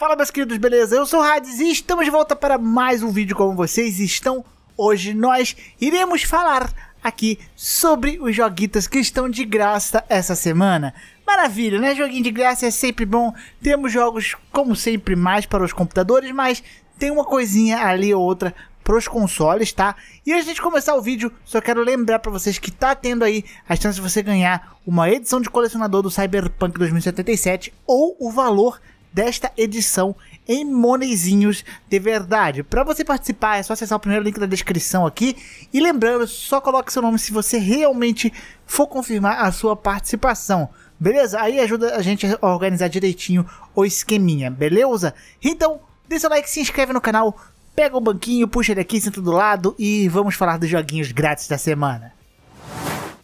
Fala meus queridos, beleza? Eu sou o Hades e estamos de volta para mais um vídeo como vocês estão. Hoje nós iremos falar aqui sobre os joguitos que estão de graça essa semana. Maravilha, né? Joguinho de graça é sempre bom. Temos jogos, como sempre, mais para os computadores, mas tem uma coisinha ali ou outra para os consoles, tá? E antes de começar o vídeo, só quero lembrar para vocês que tá tendo aí a chance de você ganhar uma edição de colecionador do Cyberpunk 2077 ou o valor desta edição em monezinhos de verdade. Para você participar é só acessar o primeiro link da descrição aqui e lembrando, só coloque seu nome se você realmente for confirmar a sua participação. Beleza? Aí ajuda a gente a organizar direitinho o esqueminha, beleza? Então, deixa o like, se inscreve no canal, pega o banquinho, puxa ele aqui, senta do lado e vamos falar dos joguinhos grátis da semana.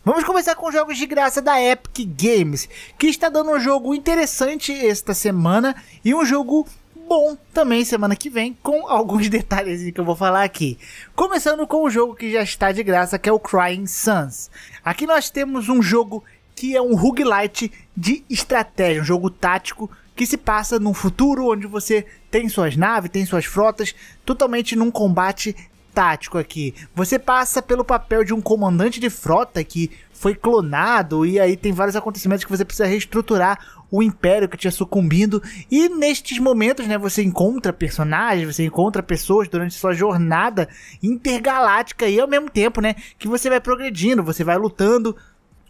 Vamos começar com jogos de graça da Epic Games, que está dando um jogo interessante esta semana e um jogo bom também semana que vem, com alguns detalhes que eu vou falar aqui. Começando com o jogo que já está de graça, que é o Crying Suns. Aqui nós temos um jogo que é um roguelite de estratégia, um jogo tático que se passa num futuro onde você tem suas naves, tem suas frotas, totalmente num combate tático aqui. Você passa pelo papel de um comandante de frota que foi clonado e aí tem vários acontecimentos que você precisa reestruturar o império que tinha sucumbindo e nestes momentos, né, você encontra personagens, você encontra pessoas durante sua jornada intergaláctica e ao mesmo tempo, né, que você vai progredindo, você vai lutando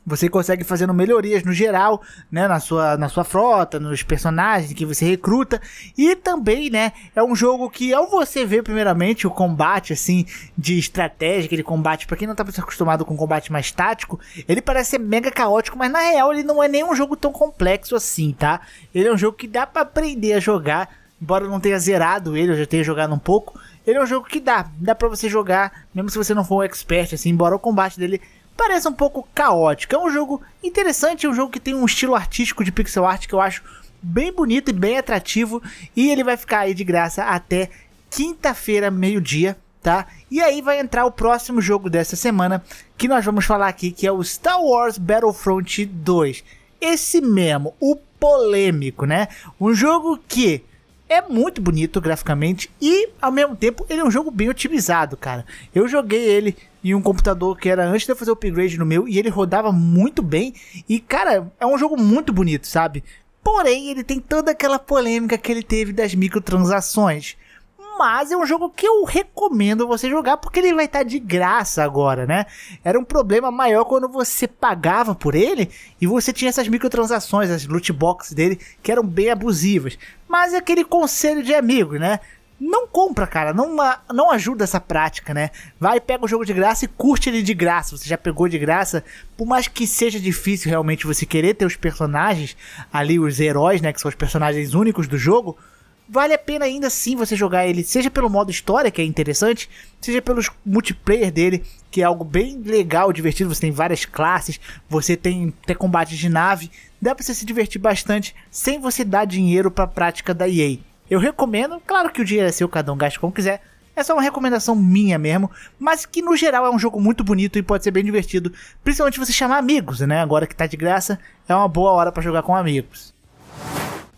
você consegue fazendo melhorias no geral, né, na sua, na sua frota, nos personagens que você recruta. E também, né, é um jogo que ao você ver primeiramente o combate assim de estratégia, aquele combate para quem não tá acostumado com combate mais tático, ele parece ser mega caótico, mas na real ele não é nem um jogo tão complexo assim, tá? Ele é um jogo que dá para aprender a jogar, embora eu não tenha zerado ele, eu já tenha jogado um pouco. Ele é um jogo que dá, dá para você jogar, mesmo se você não for um expert assim, embora o combate dele parece um pouco caótico. É um jogo interessante, é um jogo que tem um estilo artístico de pixel art que eu acho bem bonito e bem atrativo. E ele vai ficar aí de graça até quinta-feira, meio-dia, tá? E aí vai entrar o próximo jogo dessa semana que nós vamos falar aqui, que é o Star Wars Battlefront 2. Esse mesmo, o polêmico, né? Um jogo que é muito bonito graficamente e ao mesmo tempo ele é um jogo bem otimizado, cara. Eu joguei ele em um computador que era antes de eu fazer o upgrade no meu e ele rodava muito bem e cara, é um jogo muito bonito, sabe? Porém, ele tem toda aquela polêmica que ele teve das microtransações mas é um jogo que eu recomendo você jogar porque ele vai estar tá de graça agora, né? Era um problema maior quando você pagava por ele e você tinha essas microtransações, as loot boxes dele que eram bem abusivas. Mas é aquele conselho de amigo, né? Não compra, cara, não, não ajuda essa prática, né? Vai, pega o jogo de graça e curte ele de graça. Você já pegou de graça, por mais que seja difícil realmente você querer ter os personagens ali, os heróis, né? Que são os personagens únicos do jogo vale a pena ainda sim você jogar ele, seja pelo modo história, que é interessante, seja pelos multiplayer dele, que é algo bem legal, divertido. Você tem várias classes, você tem até combate de nave, dá pra você se divertir bastante sem você dar dinheiro pra prática da EA. Eu recomendo, claro que o dinheiro é seu, cada um gasta como quiser. É uma recomendação minha mesmo, mas que no geral é um jogo muito bonito e pode ser bem divertido, principalmente você chamar amigos, né? Agora que tá de graça, é uma boa hora para jogar com amigos.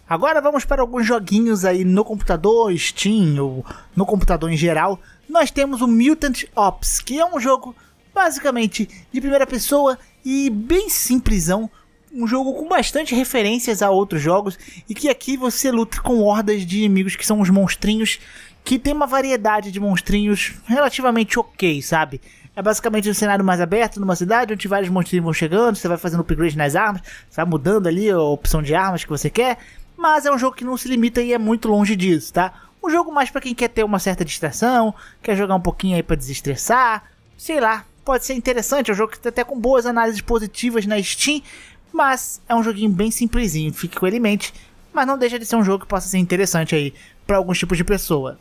Agora vamos para alguns joguinhos aí no computador, Steam ou no computador em geral. Nós temos o Mutant Ops, que é um jogo basicamente de primeira pessoa e bem simplesão. Um jogo com bastante referências a outros jogos e que aqui você luta com hordas de inimigos que são os monstrinhos, que tem uma variedade de monstrinhos relativamente ok, sabe? É basicamente um cenário mais aberto numa cidade onde vários monstrinhos vão chegando, você vai fazendo upgrade nas armas, você vai mudando ali a opção de armas que você quer, mas é um jogo que não se limita e é muito longe disso, tá? Um jogo mais para quem quer ter uma certa distração, quer jogar um pouquinho aí para desestressar, sei lá, pode ser interessante, é um jogo que tá até com boas análises positivas na Steam, mas é um joguinho bem simplesinho, fique com ele em mente, mas não deixa de ser um jogo que possa ser interessante aí para alguns tipos de pessoa.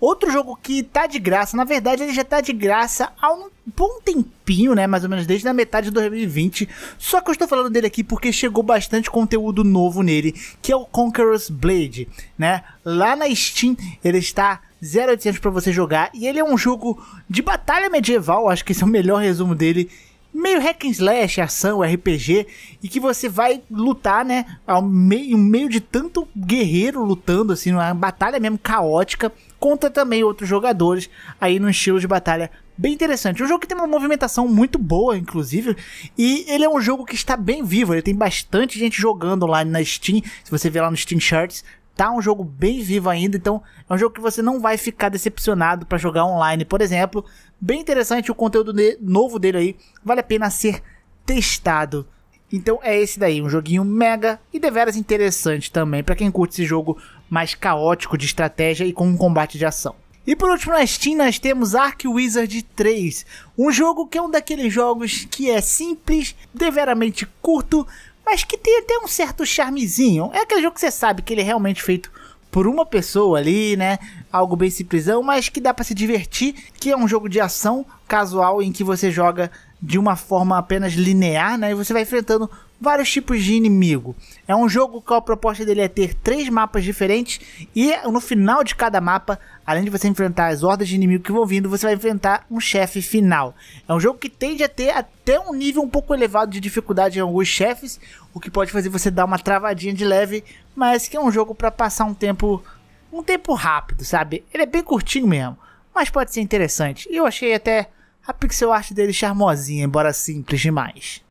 Outro jogo que tá de graça, na verdade ele já tá de graça há um bom tempinho, né? Mais ou menos desde a metade de 2020. Só que eu estou falando dele aqui porque chegou bastante conteúdo novo nele, que é o Conqueror's Blade, né? Lá na Steam ele está 0800 para você jogar e ele é um jogo de batalha medieval, acho que esse é o melhor resumo dele. meio hack and slash, ação, RPG, e que você vai lutar, né, ao meio, meio de tanto guerreiro lutando, assim, uma batalha mesmo caótica, contra também outros jogadores, aí no estilo de batalha bem interessante. Um jogo que tem uma movimentação muito boa, inclusive, e ele é um jogo que está bem vivo, ele tem bastante gente jogando lá na Steam, se você ver lá no Steam Charts, tá um jogo bem vivo ainda, então é um jogo que você não vai ficar decepcionado para jogar online, por exemplo. Bem interessante o conteúdo de, novo dele aí, vale a pena ser testado. Então é esse daí, um joguinho mega e deveras interessante também para quem curte esse jogo mais caótico de estratégia e com um combate de ação. E por último na Steam nós temos Ark Wizard 3, um jogo que é um daqueles jogos que é simples, deveramente curto, mas que tem até um certo charmezinho. É aquele jogo que você sabe que ele é realmente feito por uma pessoa ali, né? Algo bem simplesão, mas que dá para se divertir, que é um jogo de ação casual em que você joga de uma forma apenas linear, né? E você vai enfrentando vários tipos de inimigo. É um jogo que a proposta dele é ter três mapas diferentes e no final de cada mapa, além de você enfrentar as hordas de inimigo que vão vindo, você vai enfrentar um chefe final. É um jogo que tende a ter até um nível um pouco elevado de dificuldade em alguns chefes, o que pode fazer você dar uma travadinha de leve, mas que é um jogo para passar um tempo um tempo rápido, sabe? Ele é bem curtinho mesmo, mas pode ser interessante. E eu achei até a pixel art dele charmosinha, embora simples demais.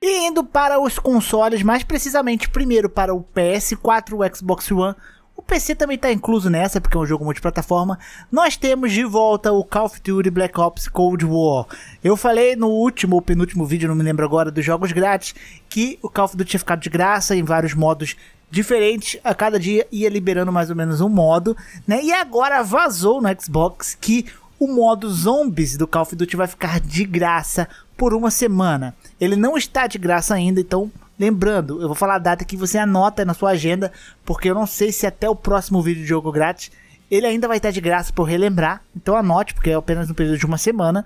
E indo para os consoles, mais precisamente primeiro para o PS4 e o Xbox One, o PC também está incluso nessa, porque é um jogo multiplataforma. Nós temos de volta o Call of Duty Black Ops Cold War. Eu falei no último ou penúltimo vídeo, não me lembro agora, dos jogos grátis, que o Call of Duty tinha ficado de graça em vários modos diferentes. A cada dia ia liberando mais ou menos um modo, né? E agora vazou no Xbox que o modo Zombies do Call of Duty vai ficar de graça por uma semana. Ele não está de graça ainda, então lembrando, eu vou falar a data que você anota na sua agenda, porque eu não sei se até o próximo vídeo de jogo grátis ele ainda vai estar de graça por relembrar. Então anote, porque é apenas no período de uma semana.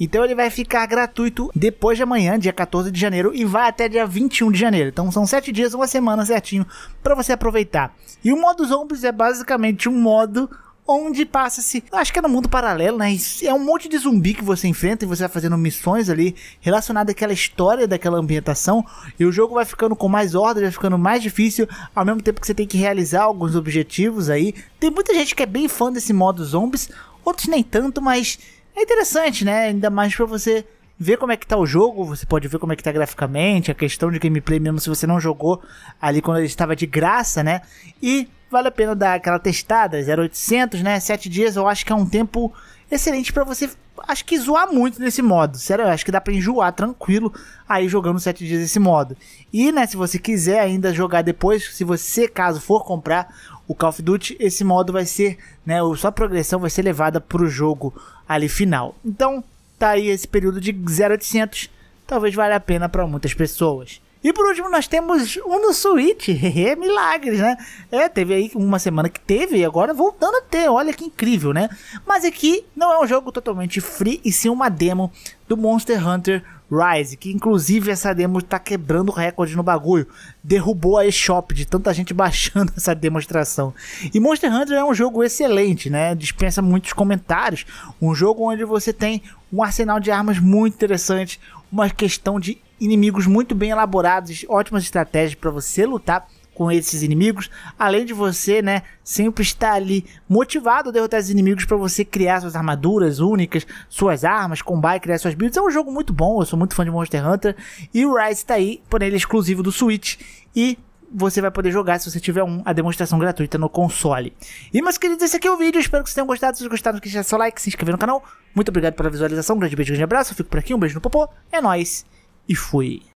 Então ele vai ficar gratuito depois de amanhã, dia 14 de janeiro, e vai até dia 21 de janeiro. Então são 7 dias, uma semana certinho para você aproveitar. E o modo zombies é basicamente um modo onde passa-se, acho que é no mundo paralelo, né? É um monte de zumbi que você enfrenta e você vai fazendo missões ali relacionadas àquela história daquela ambientação. E o jogo vai ficando com mais ordem, vai ficando mais difícil, ao mesmo tempo que você tem que realizar alguns objetivos aí. Tem muita gente que é bem fã desse modo zombies, outros nem tanto, mas é interessante, né? Ainda mais para você ver como é que tá o jogo, você pode ver como é que tá graficamente, a questão de gameplay mesmo se você não jogou ali quando ele estava de graça, né? E vale a pena dar aquela testada, 0800, né? 7 dias, eu acho que é um tempo excelente para você, acho que zoar muito nesse modo. Sério, eu acho que dá para enjoar tranquilo aí jogando 7 dias esse modo. E, né, se você quiser ainda jogar depois, se você caso for comprar o Call of Duty, esse modo vai ser, né, sua progressão vai ser levada pro jogo ali final. Então, tá aí esse período de 0800, talvez valha a pena para muitas pessoas. E por último, nós temos um no Switch. Milagres, né? É, teve aí uma semana que teve e agora voltando a ter. Olha que incrível, né? Mas aqui não é um jogo totalmente free e sim uma demo do Monster Hunter Rise, que inclusive essa demo tá quebrando recorde no bagulho. Derrubou a eShop de tanta gente baixando essa demonstração. E Monster Hunter é um jogo excelente, né? Dispensa muitos comentários. Um jogo onde você tem um arsenal de armas muito interessante, uma questão de inimigos muito bem elaborados, ótimas estratégias para você lutar com esses inimigos, além de você, né, sempre estar ali motivado a derrotar esses inimigos para você criar suas armaduras únicas, suas armas, combar e criar suas builds. É um jogo muito bom, eu sou muito fã de Monster Hunter e o Rise está aí, porém ele é exclusivo do Switch e você vai poder jogar se você tiver um, a demonstração gratuita no console. E meus queridos, esse aqui é o vídeo. Espero que vocês tenham gostado. Se vocês gostaram, deixa seu like, se inscrever no canal. Muito obrigado pela visualização. Um grande beijo, grande abraço. Eu fico por aqui. Um beijo no popô. É nóis. E fui.